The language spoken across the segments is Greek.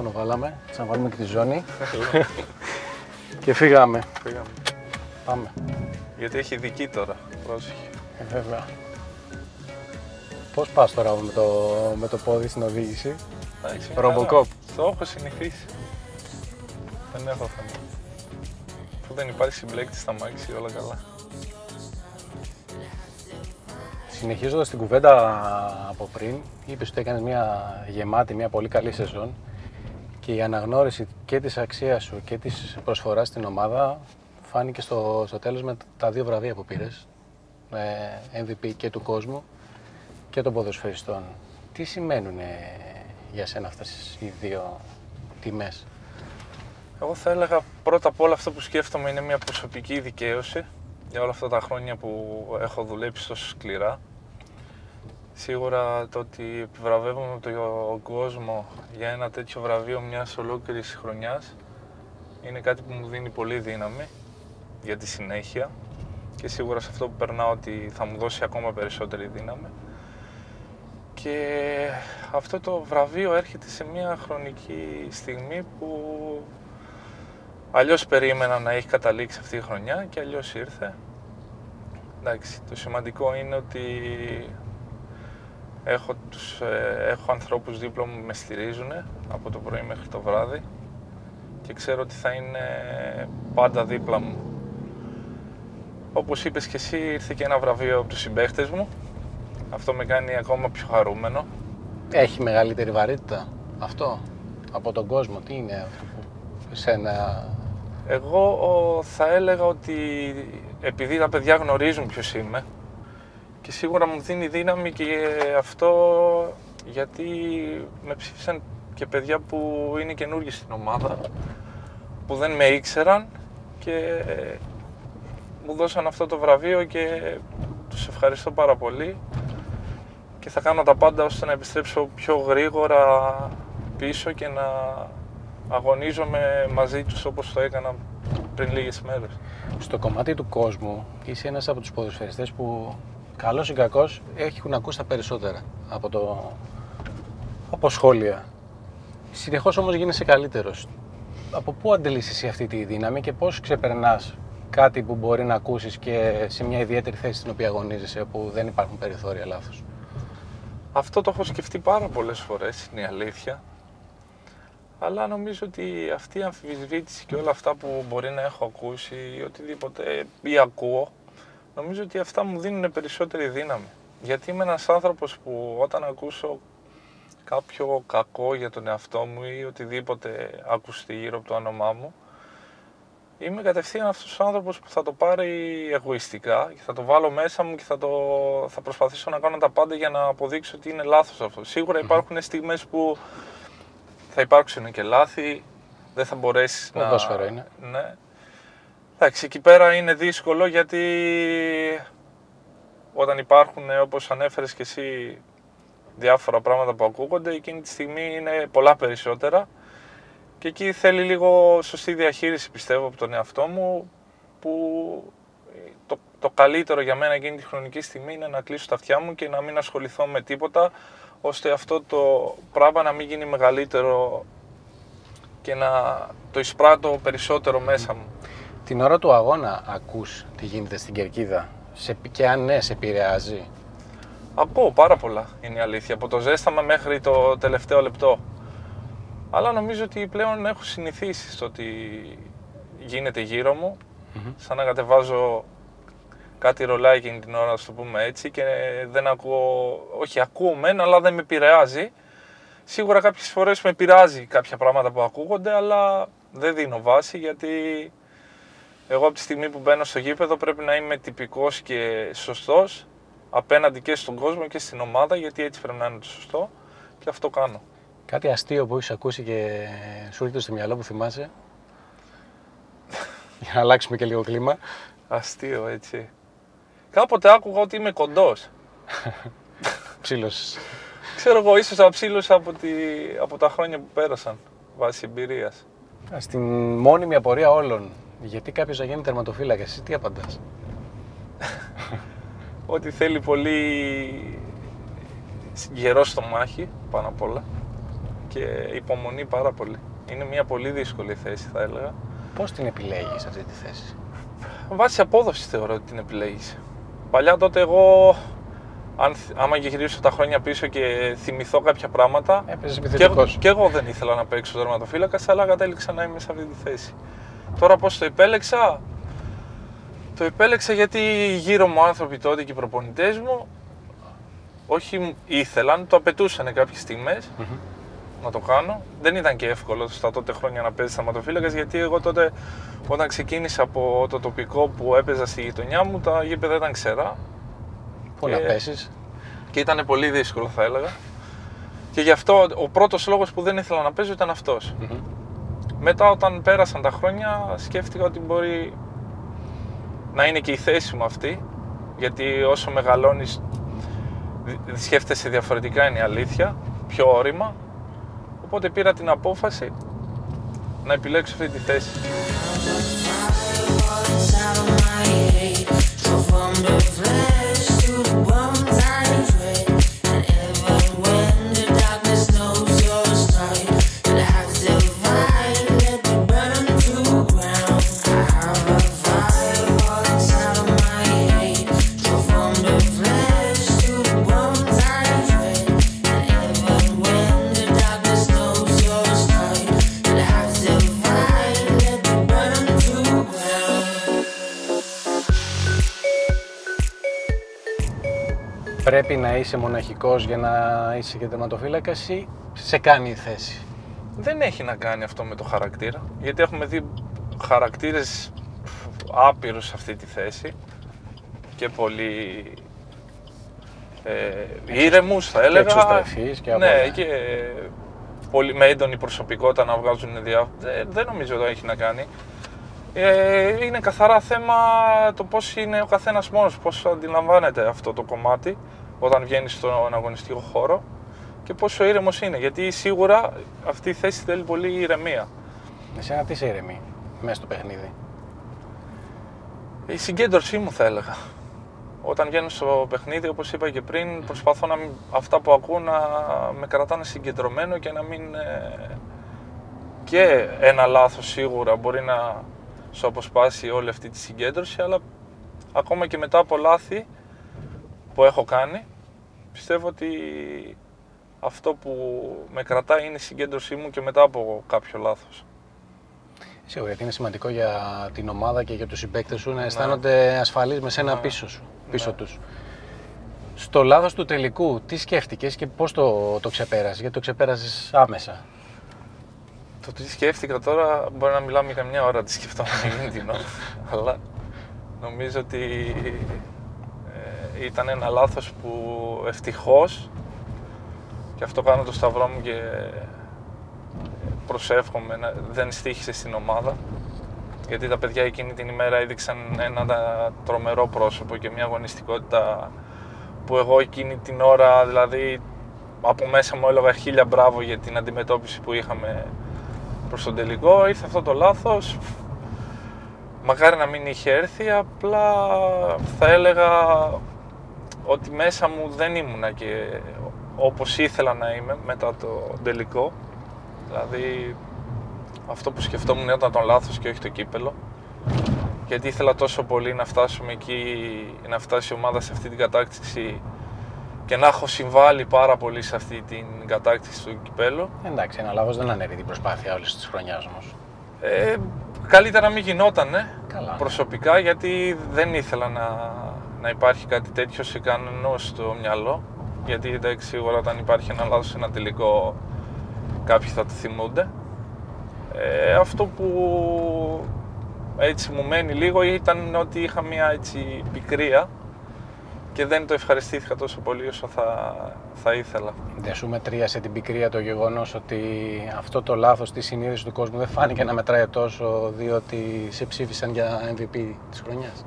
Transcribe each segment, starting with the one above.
μικρόφωνο βάλαμε, να βάλουμε και τη ζώνη. και φύγαμε. Πήγαμε. Πάμε. Γιατί έχει δική τώρα. Πρόσεχε. Ε, βέβαια. Πώς πας τώρα με το, με το πόδι στην οδήγηση; Εντάξει, Robocop. καλά. Το έχω συνηθίσει. Δεν έχω θέμα. Αφού δεν υπάρχει συμπλέκτη στα μάξι, όλα καλά. Συνεχίζοντας την κουβέντα από πριν, είπες ότι έκανες μια γεμάτη, μια πολύ καλή σεζόν και η αναγνώριση και της αξίας σου και της προσφοράς στην ομάδα φάνηκε στο, στο τέλος με τα δύο βραβεία που πήρες, ε, MVP και του κόσμου και των ποδοσφαιριστών. Τι σημαίνουν ε, για σένα αυτές οι δύο τιμές; Εγώ θα έλεγα πρώτα απ' όλα αυτό που σκέφτομαι είναι μια προσωπική δικαίωση για όλα αυτά τα χρόνια που έχω δουλέψει τόσο σκληρά. Σίγουρα το ότι επιβραβεύομαι τον κόσμο για ένα τέτοιο βραβείο μιας ολόκληρης χρονιάς είναι κάτι που μου δίνει πολύ δύναμη για τη συνέχεια και σίγουρα σε αυτό που περνάω ότι θα μου δώσει ακόμα περισσότερη δύναμη. Και αυτό το βραβείο έρχεται σε μια χρονική στιγμή που αλλιώς περίμενα να έχει καταλήξει αυτή η χρονιά και αλλιώς ήρθε. Εντάξει, το σημαντικό είναι ότι έχω, τους, ε, έχω ανθρώπους δίπλα μου που με στηρίζουν από το πρωί μέχρι το βράδυ και ξέρω ότι θα είναι πάντα δίπλα μου. Όπως είπες και εσύ, ήρθε και ένα βραβείο από τους συμπαίχτες μου. Αυτό με κάνει ακόμα πιο χαρούμενο. Έχει μεγαλύτερη βαρύτητα αυτό από τον κόσμο; Τι είναι αυτό που εσένα Εγώ ο, θα έλεγα ότι επειδή τα παιδιά γνωρίζουν ποιος είμαι και σίγουρα μου δίνει δύναμη και αυτό γιατί με ψήφισαν και παιδιά που είναι καινούργιοι στην ομάδα που δεν με ήξεραν και μου δώσαν αυτό το βραβείο και τους ευχαριστώ πάρα πολύ και θα κάνω τα πάντα ώστε να επιστρέψω πιο γρήγορα πίσω και να αγωνίζομαι μαζί τους όπως το έκανα πριν λίγες μέρες. Στο κομμάτι του κόσμου είσαι ένας από τους ποδοσφαιριστές που καλός ή κακός έχουν ακούσει τα περισσότερα από, το... από σχόλια. Συνεχώς όμως γίνεσαι καλύτερος. Από πού αντελείς εσύ αυτή τη δύναμη και πώς ξεπερνάς κάτι που μπορεί να ακούσεις και σε μια ιδιαίτερη θέση στην οποία αγωνίζεσαι που δεν υπάρχουν περιθώρια λάθος. Αυτό το έχω σκεφτεί πάρα πολλές φορές, είναι η αλήθεια. Αλλά νομίζω ότι αυτή η αμφισβήτηση και όλα αυτά που μπορεί να έχω ακούσει ή οτιδήποτε ή ακούω, νομίζω ότι αυτά μου δίνουν περισσότερη δύναμη. Γιατί είμαι ένας άνθρωπος που όταν ακούσω κάποιο κακό για τον εαυτό μου ή οτιδήποτε ακουστεί γύρω από το όνομά μου, είμαι κατευθείαν αυτός ο άνθρωπος που θα το πάρει εγωιστικά και θα το βάλω μέσα μου και θα, το, θα προσπαθήσω να κάνω τα πάντα για να αποδείξω ότι είναι λάθος αυτό. Σίγουρα υπάρχουν στιγμές που θα υπάρξουν και λάθη, δεν θα μπορέσεις να... Ποδόσφαιρο είναι. Ναι. Εντάξει, εκεί πέρα είναι δύσκολο γιατί όταν υπάρχουν, όπως ανέφερες και εσύ, διάφορα πράγματα που ακούγονται, εκείνη τη στιγμή είναι πολλά περισσότερα και εκεί θέλει λίγο σωστή διαχείριση, πιστεύω, από τον εαυτό μου, που το, το καλύτερο για μένα εκείνη τη χρονική στιγμή είναι να κλείσω τα αυτιά μου και να μην ασχοληθώ με τίποτα, ώστε αυτό το πράγμα να μην γίνει μεγαλύτερο και να το εισπράττω περισσότερο μέσα μου. Την ώρα του αγώνα ακούς τι γίνεται στην Κερκίδα; Σε, και αν ναι, σε επηρεάζει; Ακούω πάρα πολλά, είναι η αλήθεια, από το ζέσταμα μέχρι το τελευταίο λεπτό. Αλλά νομίζω ότι πλέον έχω συνηθίσει στο ότι γίνεται γύρω μου, σαν να κατεβάζω κάτι ρολάει εκείνη την ώρα, να το πούμε έτσι, και δεν ακούω, όχι ακούω μεν, αλλά δεν με επηρεάζει. Σίγουρα κάποιες φορές με πειράζει κάποια πράγματα που ακούγονται, αλλά δεν δίνω βάση, γιατί εγώ από τη στιγμή που μπαίνω στο γήπεδο πρέπει να είμαι τυπικός και σωστός, απέναντι και στον κόσμο και στην ομάδα, γιατί έτσι πρέπει να είναι το σωστό και αυτό κάνω. Κάτι αστείο που έχεις ακούσει και σου έρχεται στο μυαλό που θυμάσαι. Για να αλλάξουμε και λίγο κλίμα. Αστείο έτσι. Κάποτε άκουγα ότι είμαι κοντός. Ψήλος. Ξέρω εγώ, ίσως αψήλωσα από, τη, από τα χρόνια που πέρασαν, βάσει εμπειρίας. Στην μόνιμη απορία όλων. Γιατί κάποιος να γίνει τερματοφύλακας, εσύ τι απαντάς; Ότι θέλει πολύ γερό στο μάχη, πάνω απ' όλα. και υπομονή πάρα πολύ. Είναι μια πολύ δύσκολη θέση θα έλεγα. Πώς την επιλέγεις αυτή τη θέση; Βάσει απόδοση θεωρώ ότι την επιλέγεις. Παλιά τότε εγώ, αν, άμα γυρίσω τα χρόνια πίσω και θυμηθώ κάποια πράγματα, Έπαιζες και, εγώ- επιθετικός. και εγώ δεν ήθελα να παίξω τερματοφύλακας, αλλά κατέληξα να είμαι σε αυτή τη θέση. Τώρα πώς το επέλεξα, το επέλεξα γιατί γύρω μου άνθρωποι τότε και οι προπονητές μου όχι μου ήθελαν, το απαιτούσαν κάποιες στιγμές Μμμ. να το κάνω. Δεν ήταν και εύκολο στα τότε χρόνια να παίζει τερματοφύλακα γιατί εγώ τότε όταν ξεκίνησα από το τοπικό που έπαιζα στη γειτονιά μου τα γήπεδα ήταν ξερά Πού και- να πέσεις. και ήταν πολύ δύσκολο θα έλεγα. Και γι' αυτό ο πρώτος λόγος που δεν ήθελα να παίζω ήταν αυτός. Μμμ. Μετά όταν πέρασαν τα χρόνια σκέφτηκα ότι μπορεί να είναι και η θέση μου αυτή γιατί όσο μεγαλώνεις δι- σκέφτεσαι διαφορετικά είναι η αλήθεια, πιο όρημα οπότε πήρα την απόφαση να επιλέξω αυτή τη θέση. Out Πρέπει να είσαι μοναχικός για να είσαι και τερματοφύλακας ή σε κάνει η θέση; Δεν έχει να κάνει αυτό με το χαρακτήρα, γιατί έχουμε δει χαρακτήρες άπειρους σε αυτή τη θέση και πολύ ε, ήρεμους θα έλεγα. εξωστρεφείς και από Ναι, όλα. και πολύ με έντονη προσωπικότητα να βγάζουν διά... Ε, δεν νομίζω ότι έχει να κάνει. Ε, είναι καθαρά θέμα το πώς είναι ο καθένας μόνος, πώς αντιλαμβάνεται αυτό το κομμάτι όταν βγαίνεις στον αγωνιστικό χώρο και πόσο ήρεμος είναι. Γιατί σίγουρα αυτή η θέση θέλει πολύ ηρεμία. Εσένα τι σε ηρεμεί μέσα στο παιχνίδι; Η συγκέντρωσή μου θα έλεγα. Όταν βγαίνω στο παιχνίδι, όπως είπα και πριν, προσπαθώ να μην, αυτά που ακούω να με κρατάνε συγκεντρωμένο και να μην... ε, και ένα λάθος σίγουρα μπορεί να σου αποσπάσει όλη αυτή τη συγκέντρωση, αλλά ακόμα και μετά από λάθη που έχω κάνει, πιστεύω ότι αυτό που με κρατάει είναι η συγκέντρωσή μου και μετά από κάποιο λάθος. Σίγουρα γιατί είναι σημαντικό για την ομάδα και για τους συμπαίκτες σου να αισθάνονται ασφαλείς με σένα Ναι. πίσω σου, πίσω Ναι. τους. Στο λάθος του τελικού, τι σκέφτηκες και πώς το, το ξεπέρασες, γιατί το ξεπέρασες άμεσα; Το τι σκέφτηκα τώρα μπορεί να μιλάμε για μια ώρα, τι σκεφτόμουν εκείνη την ώρα. Αλλά νομίζω ότι ε, ήταν ένα λάθος που ευτυχώς και αυτό κάνω το σταυρό μου και προσεύχομαι να, δεν στήχησε στην ομάδα γιατί τα παιδιά εκείνη την ημέρα έδειξαν ένα τρομερό πρόσωπο και μια αγωνιστικότητα που εγώ εκείνη την ώρα δηλαδή από μέσα μου έλεγα χίλια μπράβο για την αντιμετώπιση που είχαμε προς τον τελικό. Ήρθε αυτό το λάθος. Μακάρι να μην είχε έρθει, απλά θα έλεγα ότι μέσα μου δεν ήμουνα και όπως ήθελα να είμαι μετά το τελικό. Δηλαδή αυτό που σκεφτόμουν ήταν το λάθος και όχι το κύπελο. Γιατί ήθελα τόσο πολύ να φτάσουμε εκεί, να φτάσει η ομάδα σε αυτή την κατάκτηση και να έχω συμβάλει πάρα πολύ σε αυτή την κατάκτηση του κυπέλου. Εντάξει, ένα λάθος δεν αναιρεί την προσπάθεια όλης της χρονιάς όμως. Ε, καλύτερα να μην γινότανε Καλά. προσωπικά γιατί δεν ήθελα να, να υπάρχει κάτι τέτοιο σε κανένα στο μυαλό. Γιατί εντάξει, σίγουρα όταν υπάρχει ένα λάθος σε ένα τελικό κάποιοι θα το θυμούνται. Ε, αυτό που έτσι μου μένει λίγο ήταν ότι είχα μια έτσι πικρία και δεν το ευχαριστήθηκα τόσο πολύ όσο θα, θα ήθελα. Δεν σου μετρίασε την πικρία το γεγονός ότι αυτό το λάθος στη συνείδησης του κόσμου δεν φάνηκε να μετράει τόσο διότι σε ψήφισαν για MVP της χρονιάς;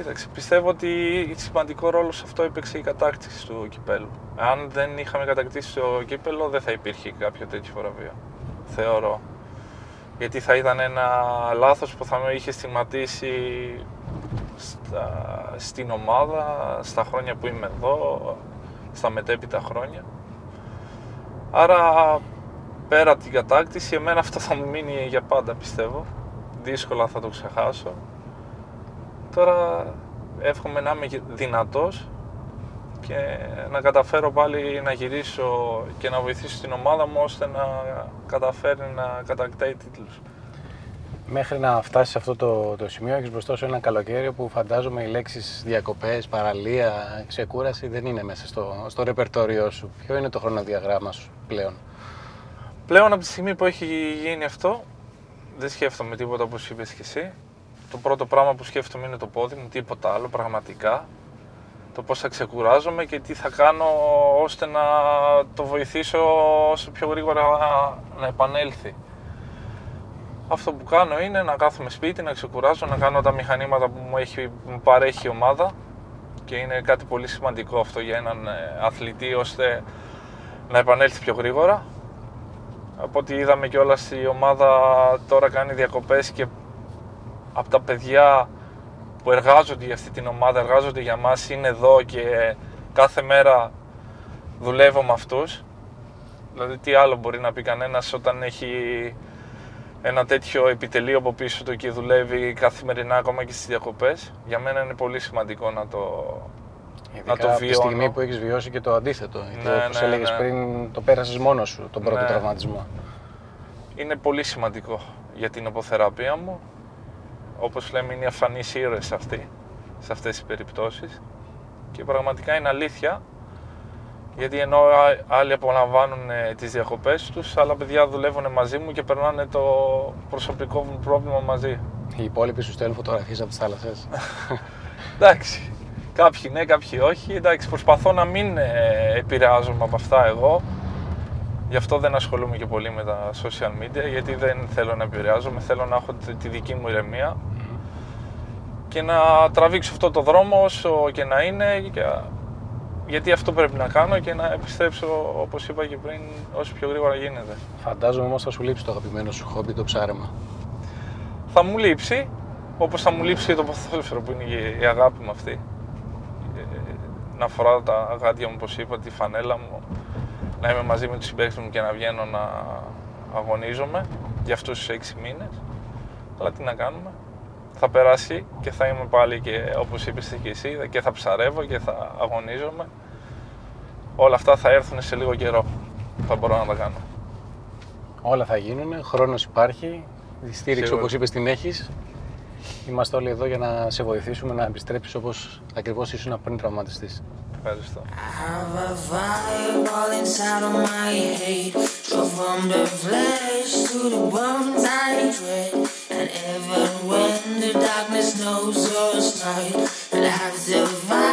Κοίταξε, πιστεύω ότι σημαντικό ρόλο σε αυτό έπαιξε η κατάκτηση του κυπέλου. Αν δεν είχαμε κατακτήσει το κύπελο, δεν θα υπήρχε κάποιο τέτοιο βραβείο. Θεωρώ. Γιατί θα ήταν ένα λάθος που θα με είχε στιγματίσει στα- στην ομάδα, στα χρόνια που είμαι εδώ, στα μετέπειτα χρόνια. Άρα πέρα από την κατάκτηση, εμένα αυτό θα μου μείνει για πάντα πιστεύω. Δύσκολα θα το ξεχάσω. Τώρα εύχομαι να είμαι δυνατός και να καταφέρω πάλι να γυρίσω και να βοηθήσω την ομάδα μου ώστε να καταφέρει να κατακτάει τίτλους. Μέχρι να φτάσεις σε αυτό το, το σημείο, έχεις μπροστά σου ένα καλοκαίρι που φαντάζομαι οι λέξεις διακοπές, παραλία, ξεκούραση δεν είναι μέσα στο, στο ρεπερτόριό σου. Ποιο είναι το χρονοδιαγράμμα σου πλέον; Πλέον από τη στιγμή που έχει γίνει αυτό, δεν σκέφτομαι τίποτα όπως είπες και εσύ. Το πρώτο πράγμα που σκέφτομαι είναι το πόδι μου, τίποτα άλλο πραγματικά. Το πώς θα ξεκουράζομαι και τι θα κάνω ώστε να το βοηθήσω όσο πιο γρήγορα να επανέλθει. Αυτό που κάνω είναι να κάθομαι σπίτι, να ξεκουράζω, να κάνω τα μηχανήματα που μου, έχει, μου παρέχει η ομάδα και είναι κάτι πολύ σημαντικό αυτό για έναν ε, αθλητή ώστε να επανέλθει πιο γρήγορα. Από ό,τι είδαμε και όλα η ομάδα τώρα κάνει διακοπές και από τα παιδιά που εργάζονται για αυτή την ομάδα, εργάζονται για μας, είναι εδώ και κάθε μέρα δουλεύω με αυτούς. Δηλαδή τι άλλο μπορεί να πει κανένας όταν έχει ένα τέτοιο επιτελείο από πίσω του και δουλεύει καθημερινά ακόμα και στις διακοπές. Για μένα είναι πολύ σημαντικό να το, Ειδικά να το από τη βιώνω. στιγμή που έχεις βιώσει και το αντίθετο. γιατί Ναι, όπως ναι, έλεγες ναι. πριν, το πέρασες μόνος σου τον πρώτο Ναι. τραυματισμό. είναι πολύ σημαντικό για την υποθεραπεία μου. Όπως λέμε είναι οι αφανείς ήρωες αυτοί, σε αυτές τις περιπτώσεις. Και πραγματικά είναι αλήθεια, γιατί ενώ α- άλλοι απολαμβάνουν ε, τις διακοπές τους, άλλα παιδιά δουλεύουν μαζί μου και περνάνε το προσωπικό μου πρόβλημα μαζί. Οι υπόλοιποι σου στέλνουν φωτογραφίες από τις θάλασσες. Εντάξει, κάποιοι ναι, κάποιοι όχι. Εντάξει, προσπαθώ να μην ε, επηρεάζομαι από αυτά εγώ. Γι' αυτό δεν ασχολούμαι και πολύ με τα social media, γιατί δεν θέλω να επηρεάζομαι. Θέλω να έχω τη- τη δική μου ηρεμία και να τραβήξω αυτό το δρόμο όσο και να είναι. και- Γιατί αυτό πρέπει να κάνω και να επιστρέψω, όπως είπα και πριν, όσο πιο γρήγορα γίνεται. Φαντάζομαι όμως θα σου λείψει το αγαπημένο σου χόμπι, το ψάρεμα. θα μου λείψει, όπως θα μου λείψει το ποδόσφαιρο που είναι η- η αγάπη μου αυτή. Ε, Να φοράω τα γάντια μου, όπως είπα, τη φανέλα μου, να είμαι μαζί με τους συμπαίκτες μου και να βγαίνω να αγωνίζομαι για αυτούς τους έξι μήνες. Αλλά τι να κάνουμε; Θα περάσει και θα είμαι πάλι και όπως είπες και εσύ και θα ψαρεύω και θα αγωνίζομαι. Όλα αυτά θα έρθουν σε λίγο καιρό. Θα μπορώ να τα κάνω. Όλα θα γίνουν, χρόνος υπάρχει. Η στήριξη, Σίγουρα. όπως είπες, την έχεις. Είμαστε όλοι εδώ για να σε βοηθήσουμε να επιστρέψεις όπως ακριβώς ήσουν πριν Stuff. I have a fire all inside of my head. So from the flesh to the bones I dread. And even when the darkness knows your night, and I have survived.